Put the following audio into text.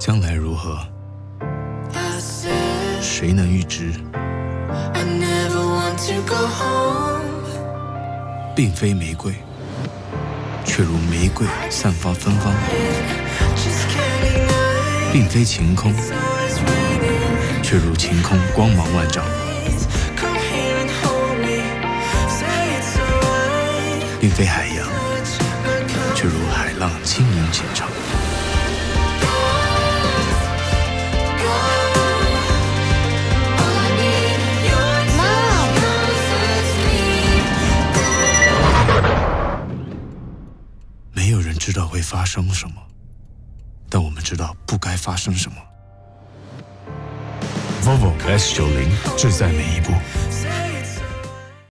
将来如何，谁能预知？并非玫瑰，却如玫瑰散发芬芳；并非晴空，却如晴空光芒万丈；并非海洋，却如海浪轻盈浅唱。知道会发生什么，但我们知道不该发生什么。Volvo S90，，志在每一步。